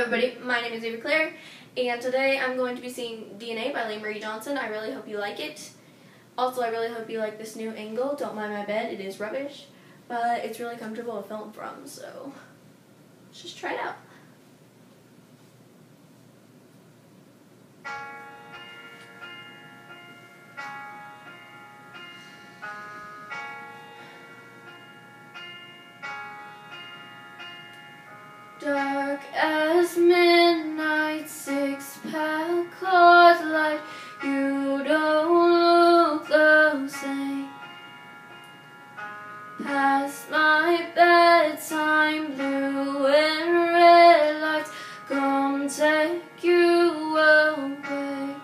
everybody, my name is Avery Claire, and today I'm going to be seeing DNA by Lia Marie Johnson. I really hope you like it. Also, I really hope you like this new angle. Don't mind my bed, it is rubbish, but it's really comfortable to film from, so let's just try it out. Dark as midnight, six pack cloth light. You don't look the same. Past my bedtime, blue and red lights come take you away.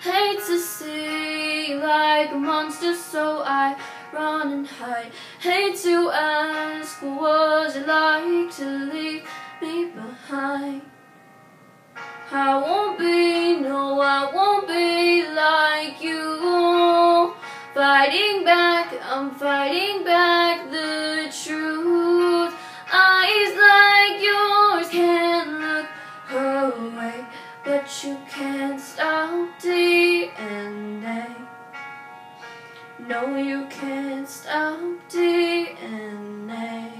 Hate to see like a monster, so I run and hide. Hate to ask, was it like to leave Fighting back, I'm fighting back the truth. Eyes like yours can't look away, but you can't stop DNA. No, you can't stop DNA.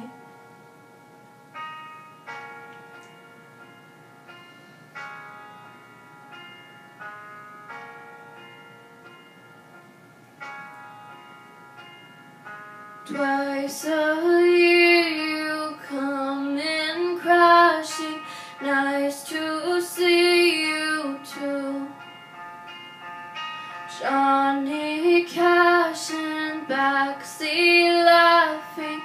Twice a year you come in crashing. Nice to see you too. Johnny Cash in backseat laughing.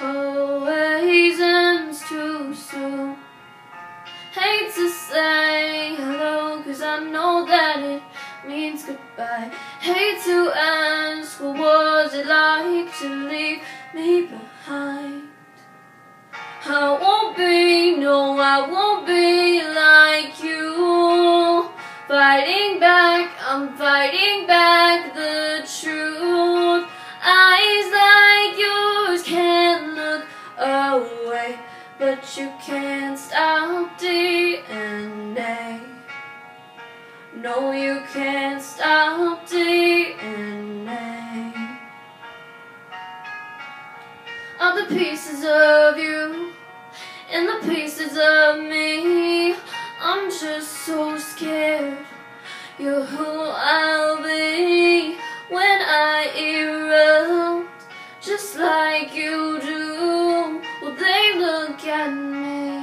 Always ends too soon. Hate to say hello, cause I know that it means goodbye. Hate to it to leave me behind? I won't be, no, I won't be like you. Fighting back, I'm fighting back the truth. Eyes like yours can't look away, but you can't stop DNA. No, you can't stop the pieces of you and the pieces of me. I'm just so scared. You're who I'll be when I erupt, just like you do. Well, they look at me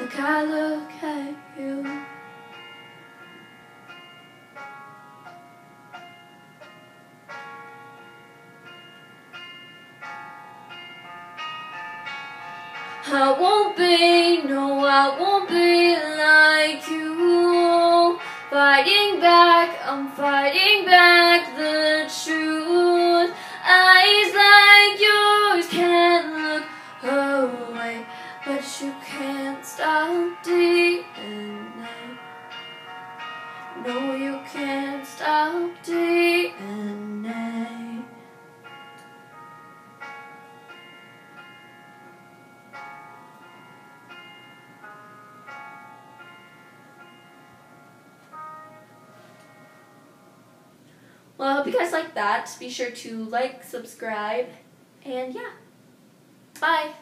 like I look at you. I won't be, no, I won't be like you. Fighting back, I'm fighting back the truth. Eyes like yours can't look away, but you can't stop DNA. No, you can't stop DNA. Well, I hope you guys like that. Be sure to like, subscribe, and yeah. Bye.